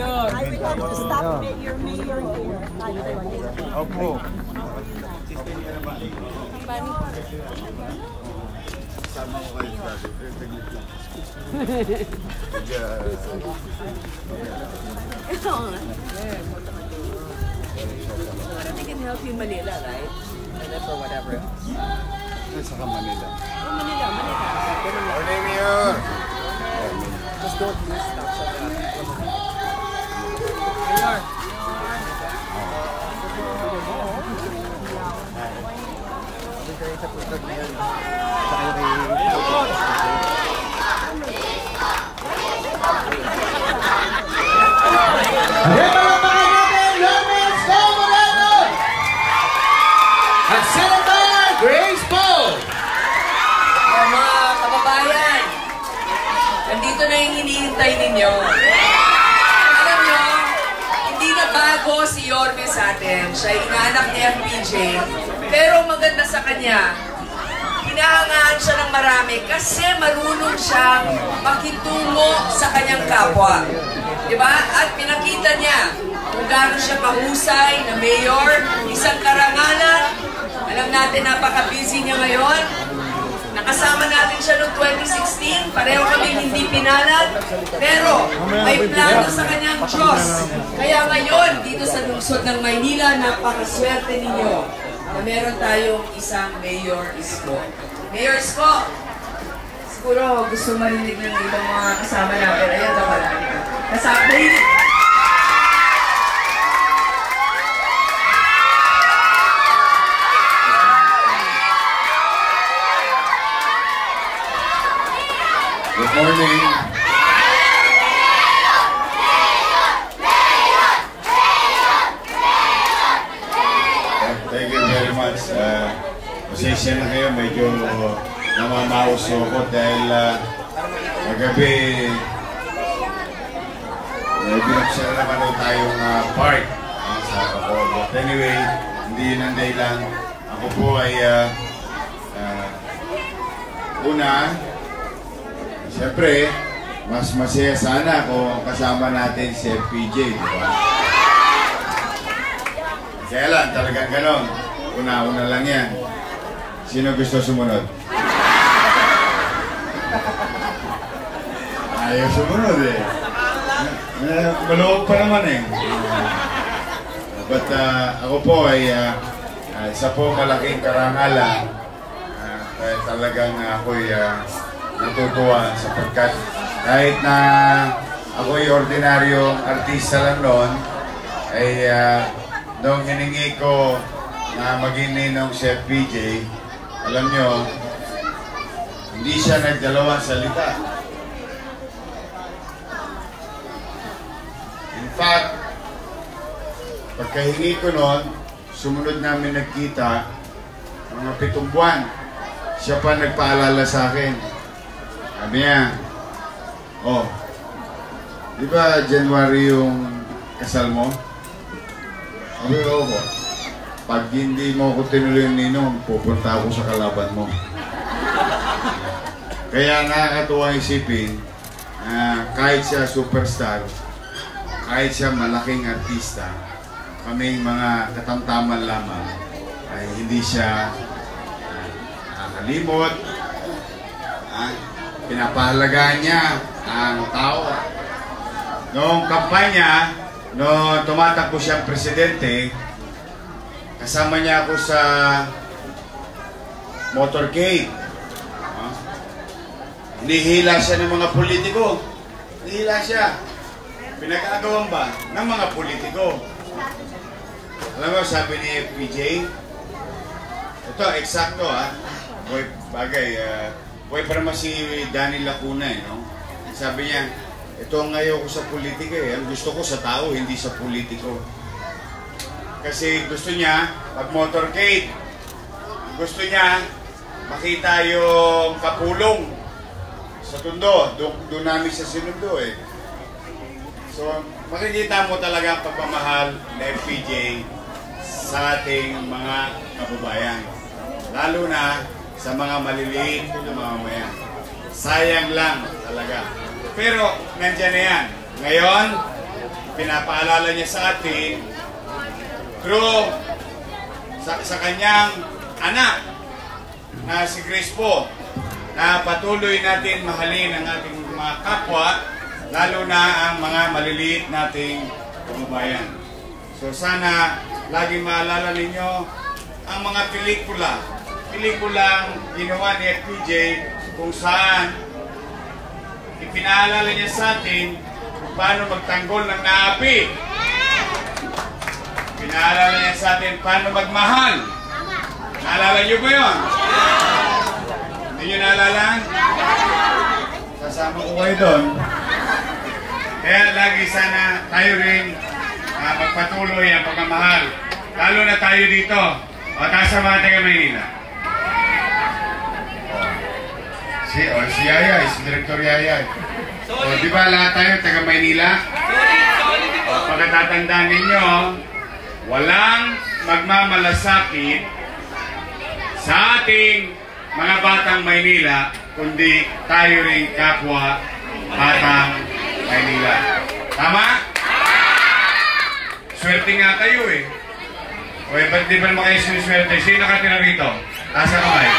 I will have to stop your mayor here. Opo. But they can help you in Manila, right? And then for whatever else. Sa Manila. Oh, Manila, Manila. Ganun lang. Morning, Mayor. Just don't miss nandito na yung hinihintay ninyo. Alam nyo, hindi bago si Yorme sa atin. Siya ay inaanak ni FPJ. Pero maganda sa kanya, hinahangaan siya ng marami kasi marunong siyang makitungo sa kanyang kapwa. Diba? At pinakita niya kung gaano siya mahusay na mayor, isang karangalan. Alam natin, napaka-busy niya ngayon. Nakasama natin siya noong 2016. Pareho kami hindi pinalad. Pero may plano sa kanyang Diyos. Kaya ngayon, dito sa lungsod ng Maynila, napakaswerte ninyo na meron tayong isang Mayor Isko. Mayor Isko, siguro gusto marinig ng ibang mga kasama natin. Ayan, dapat Kasama, morning. Thank you very much. Uh, pasensya na kayo, medyo namamaos ako dahil uh, magabi may binuksan na naman tayong uh, park uh, sa Bacoor. But anyway, hindi yun ang dahilan. Ako po ay uh, uh, una, Siyempre, mas masaya sana kung kasama natin si FPJ, di ba? Kaya lang, talagang ganon. Una-una lang yan. Sino gusto sumunod? Ayaw sumunod eh. Eh, Maluwag pa naman eh. But uh, ako po ay uh, isa po malaking karangalan uh, talagang ako'y uh, natutuwa sapagkat kahit na ako'y ordinaryong artista lang noon, ay uh, nung hiningi ko na maging ninong Chef PJ, alam nyo, hindi siya nagdalawang salita. In fact, pagkahingi ko noon, sumunod namin nagkita, mga pitong buwan, siya pa nagpaalala sa akin. Niya, oh, di ba January yung kasal mo? Sabi ko, po, pag hindi mo ako tinuloy yung ninong, pupunta ako sa kalaban mo. Kaya nakakatuwa isipin na kahit siya superstar, kahit siya malaking artista, kaming mga katamtaman lamang ay hindi siya ah, nakakalimot, ah, pinapahalagaan niya ang tao. Noong kampanya, no tumatakbo siyang presidente, kasama niya ako sa motorcade. No? Hinihila siya ng mga politiko. Hinihila siya. Pinag-aagawan ba ng mga politiko? Alam mo, sabi ni FPJ, ito, eksakto ha. Boy, bagay, uh, boy pa naman si Danny Lacuna eh, no? Sabi niya, ito ang ayaw ko sa politika eh. Ang gusto ko sa tao, hindi sa politiko. Kasi gusto niya, pag motorcade, gusto niya makita yung kapulong sa tundo. Doon, doon namin sa sinundo eh. So, makikita mo talaga ang pagmamahal na FPJ sa ating mga kababayan. Lalo na sa mga maliliit na mamamayan. Sayang lang talaga. Pero nandyan na yan. Ngayon, pinapaalala niya sa atin through sa, sa kanyang anak na si Crispo na patuloy natin mahalin ang ating mga kapwa lalo na ang mga maliliit nating kababayan. So sana lagi maalala ninyo ang mga pelikula. Pelikulang ginawa ni FPJ kung saan ipinaalala niya sa atin kung paano magtanggol ng naapi. Pinaalala niya sa atin paano magmahal. Naalala niyo ba yun? Hindi niyo naalala? Sasama ko kayo doon. Kaya lagi sana tayo rin uh, magpatuloy ang pagmamahal. Lalo na tayo dito. O, taas sa mga taga Maynila. Si, o, si Yaya, si Director Yaya. O, di ba lahat tayo taga Maynila? O, pagkatatandaan ninyo, walang magmamalasakit sa ating mga batang Maynila, kundi tayo rin kapwa batang Maynila. Tama? Swerte nga kayo eh. O eh, ba't di ba naman kayo siniswerte? Sino nakatira rito? Asa kamay?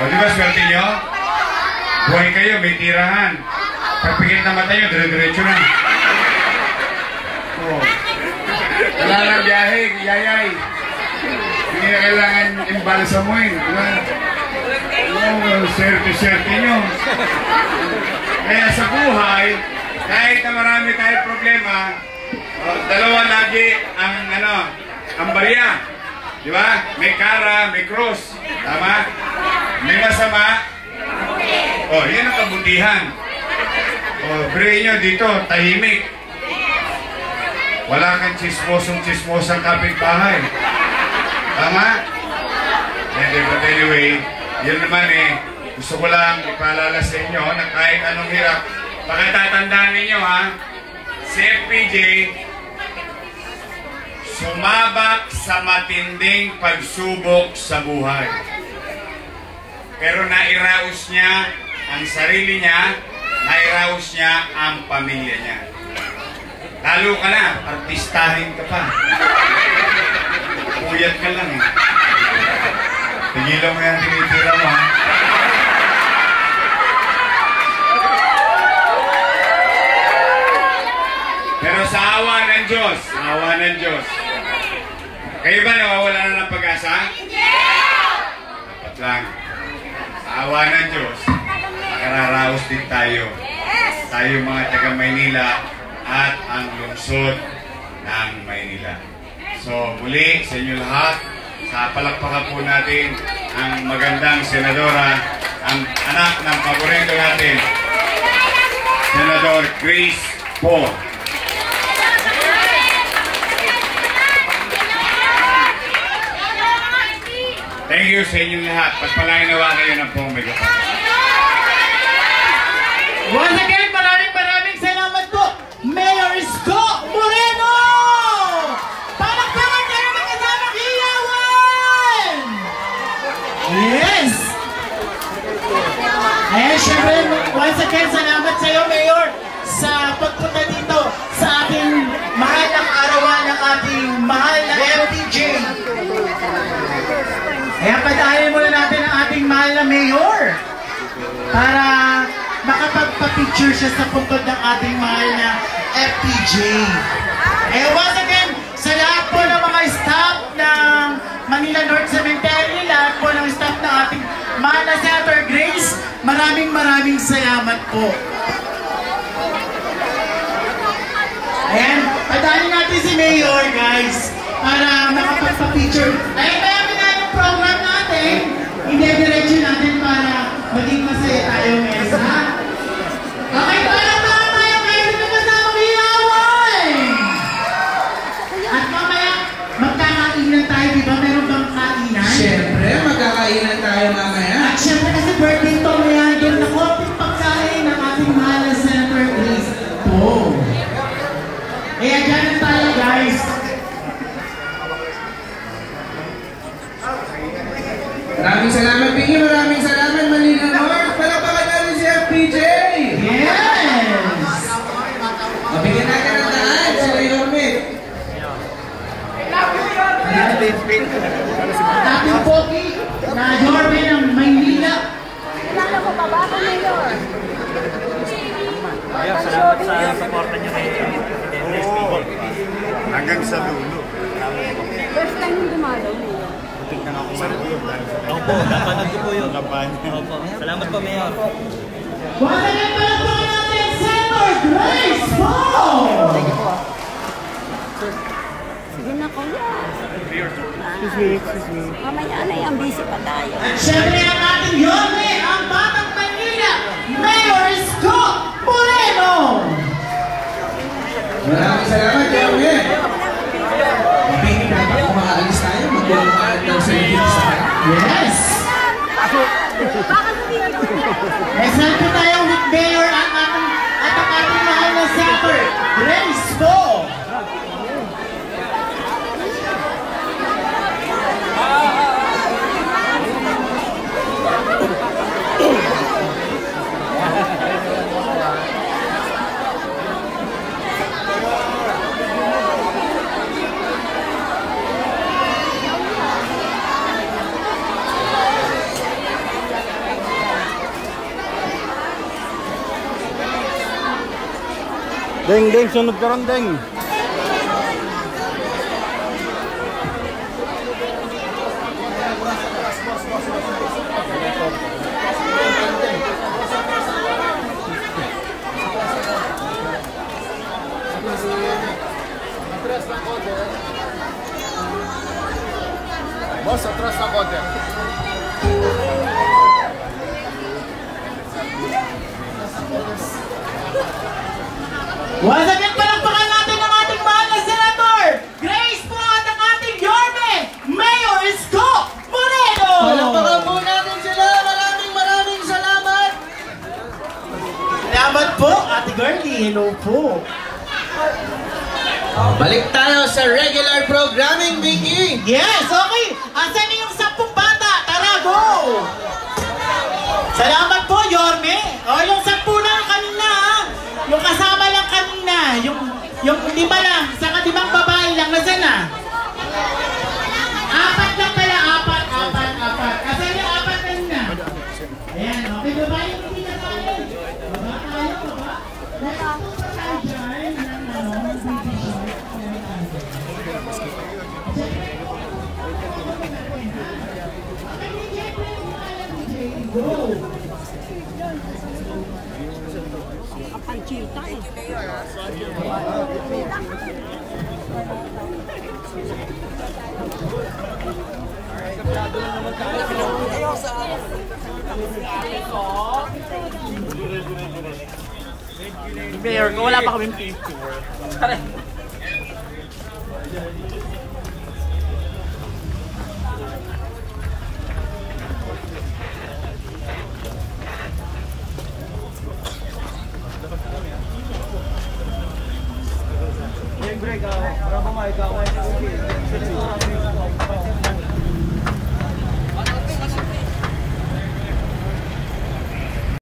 O di ba swerte nyo? Buhay kayo, may tirahan. Pagpikit na mata nyo, dire-diretso na. O. Wala lang biyahe, yayay. Hindi na kailangan imbalsamuin. Diba? Oh, swerte-swerte nyo. Kaya sa buhay, kahit na marami tayong problema, oh, dalawa lagi ang ano, ang barya. Di ba? May kara, may cross. Tama? May masama. Oh, yan ang kabutihan. Oh, pray nyo dito, tahimik. Wala kang chismosong chismosang kapitbahay. Tama? Hindi, but anyway, yun naman eh, gusto ko lang ipaalala sa inyo na kahit anong hirap, pagkatatandaan ninyo ha, si FPJ, sumabak sa matinding pagsubok sa buhay. Pero nairaos niya ang sarili niya, nairaos niya ang pamilya niya. Lalo ka na, artistahin ka pa. Puyat ka lang eh. Tigilan mo yan, tinitira mo ha. Pero sa awa ng Diyos, sa awa ng Diyos, kayo ba nawawala na ng pag-asa? Hindi! Dapat lang. Sa awa ng Diyos, makararaos din tayo. Tayo mga taga Maynila at ang lungsod ng Maynila. So muli sa inyo lahat, sa palakpakan po natin ang magandang senadora, ang anak ng paborito natin, Senador Grace Paul. Thank you sa inyong lahat. Pagpalain nawa kayo ng pong megaphone. Once again, maraming maraming salamat po, Mayor Isko Moreno! Palakpakan kayo mga kasama Kiyawan! Yes! Ayan, syempre, once again, salamat sa iyo, Mayor, sa pagpunta dito sa ating mahal ng arawan ng ating mahal na FTJ. Kaya padahin muna natin ang ating mahal na Mayor para makapagpa-picture siya sa pungkod ng ating mahal na FPJ. Eh, once again, sa lahat po ng mga staff ng Manila North Cemetery, lahat po ng staff ng ating mahal na Senator Grace, maraming maraming salamat po. Ayan, padahin natin si Mayor, guys, para makapagpa-picture. Ayan, marami na yung program natin. Hindi diretso Maraming salamat, Pinky. Maraming salamat, Manila North. Palakpakan natin si FPJ. Yes! Mabigyan natin ng daan sa Yorme. Ating pogi na Yorme ng Maynila. Kailangan mo pa ba ako mayor? Kaya salamat sa suporta niyo kay. Hanggang sa dulo. First time yung dumalo, mayor. Opo, napanood ko po yun. Opo, salamat po, Mayor. Once again, palakpakan natin Senator Grace Po! Mamaya na yan, busy pa tayo. At syempre ang ating Yorme, ang Batang Manila, Mayor Scott Moreno! Maraming salamat. Pinky, dapat kung makaalis tayo, magbubukaan ng salita sa Yes! Baka sabihin mo May selfie tayo with Deng, deng, sunod ka ron, deng. Boss, atras na konti. Once again, palakpakan natin ang ating mahal na Senator Grace Po at ang ating Yorme, Mayor Scott Moreno! Palakpakan po natin sila. Maraming maraming salamat. Salamat po, Ate Girlie. Hello po. Balik tayo sa regular programming, Vicky. Yes, okay. Asan na yung sampung bata? Tara, go! Salamat po, Yorme. O, yung sampu na kanina, ha? Yung kasama Yung, yung lima lang. Saka limang babae Mayor, kung wala pa kami picture. Yung break, para ba maikaw?